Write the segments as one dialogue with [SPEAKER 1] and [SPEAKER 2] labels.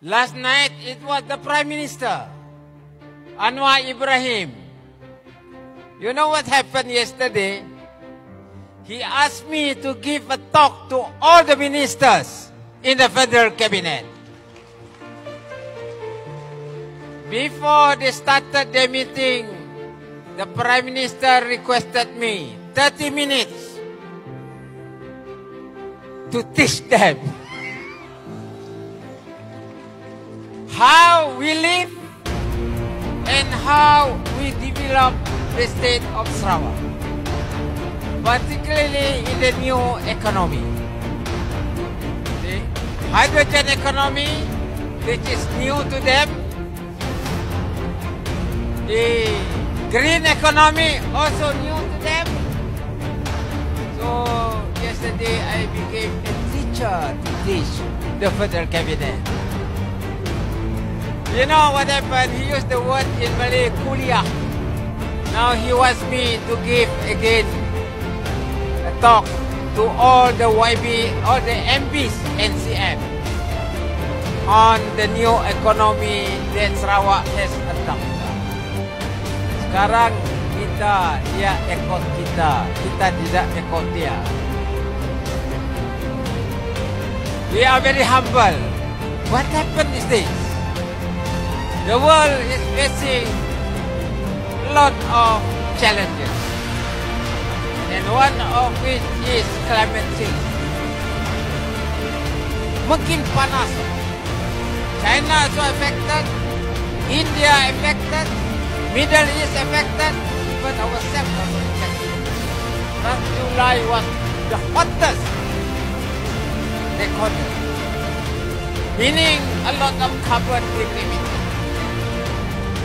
[SPEAKER 1] Last night it was the Prime Minister, Anwar Ibrahim. You know what happened yesterday? He asked me to give a talk to all the ministers in the federal cabinet. Before they started their meeting, the Prime Minister requested me 30 minutes to teach them how we live and how we develop the state of Sarawak, particularly in the new economy. The hydrogen economy, which is new to them, the green economy, also new to them. So yesterday I became a teacher to teach the federal cabinet. You know what happened? He used the word in Malay, kuliah. Now he wants me to give again a talk to all the YB, all the MPs NCM on the new economy that Sarawak has adopted. Sekarang kita, dia ikut kita. Kita tidak ikut dia. We are very humble. What happened is this. The world is facing a lot of challenges. And one of which is climate change. Makin panas. China also affected. India affected. Middle East affected. Even ourselves also affected. Last July was the hottest recorded. Meaning a lot of carbon being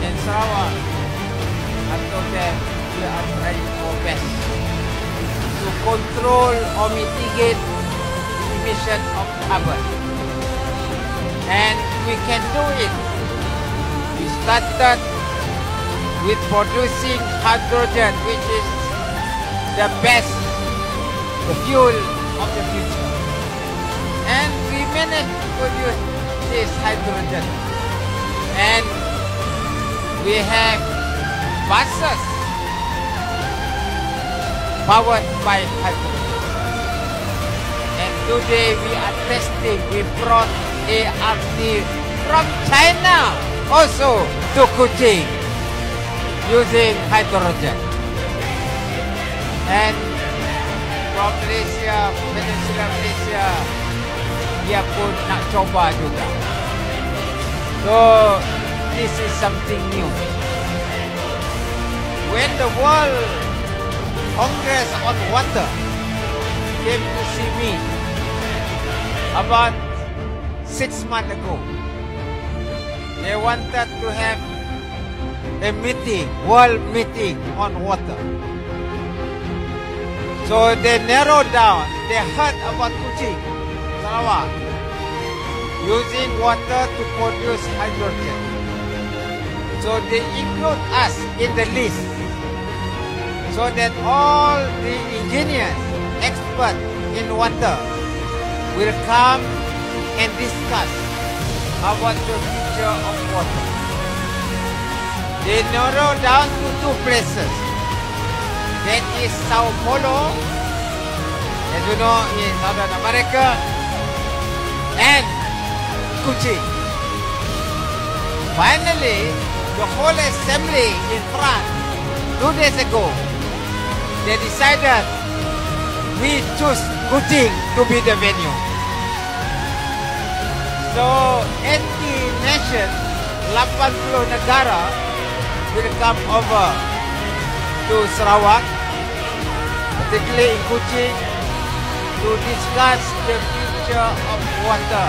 [SPEAKER 1] I told them we are trying our best to control or mitigate emission of carbon. And we can do it. We started with producing hydrogen, which is the best the fuel of the future. And we managed to produce this hydrogen. And we have buses powered by hydrogen. And today we are testing, we brought ART from China also to Kuching using hydrogen. And from Malaysia, Peninsula Malaysia, dia pun nak coba juga. So, this is something new. When the World Congress on Water came to see me about six months ago, they wanted to have a meeting, world meeting on water. So they narrowed down, they heard about Kuching, Sarawak, using water to produce hydrogen. So they include us in the list so that all the engineers, experts in water will come and discuss about the future of water. They narrow down to two places. That is Sao Paulo, as you know, in Southern America, and Kuching. Finally, the whole assembly in France, two days ago, they decided we choose Kuching to be the venue. So, 80 nations, 80 negara will come over to Sarawak, particularly in Kuching, to discuss the future of water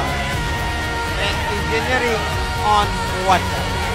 [SPEAKER 1] and engineering on water.